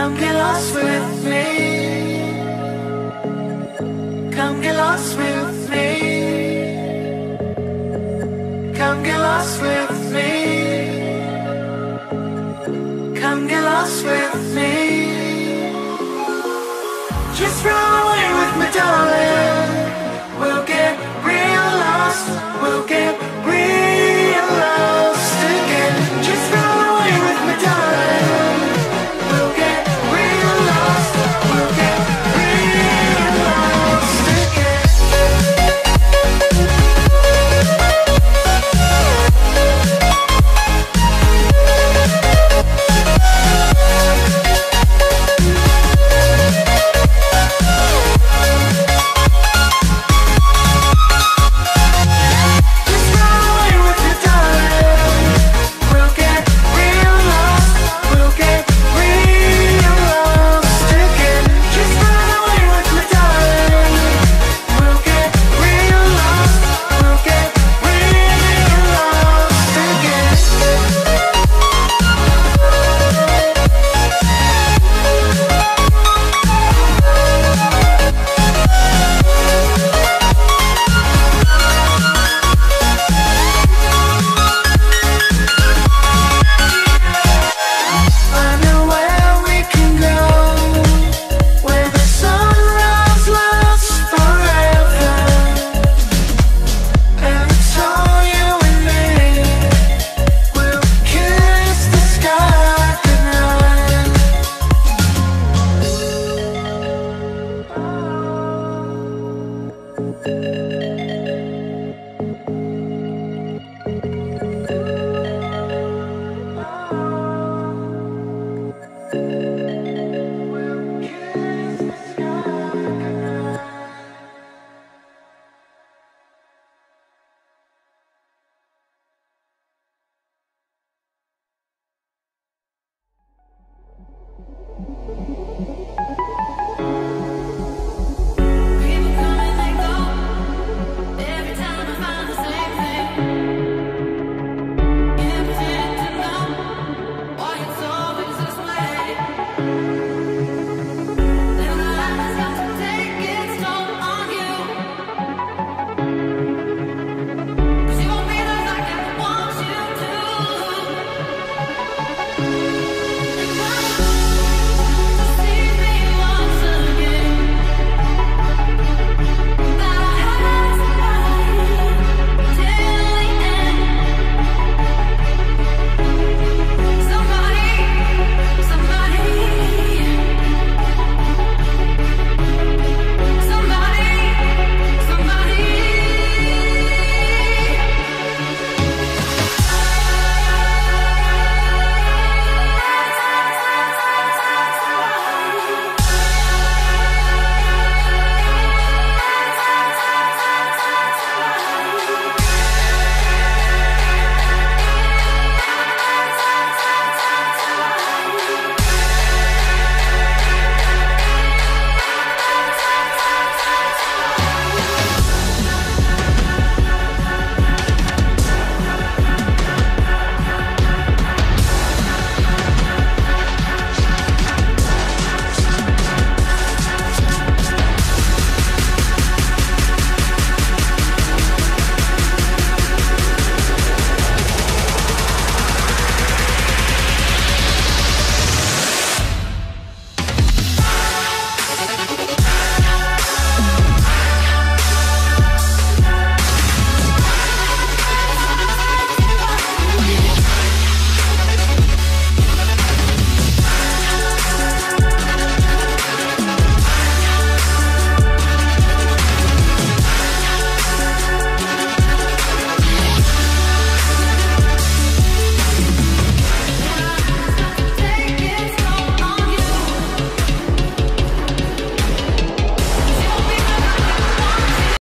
Come get lost with me. Come get lost with me. Come get lost with me.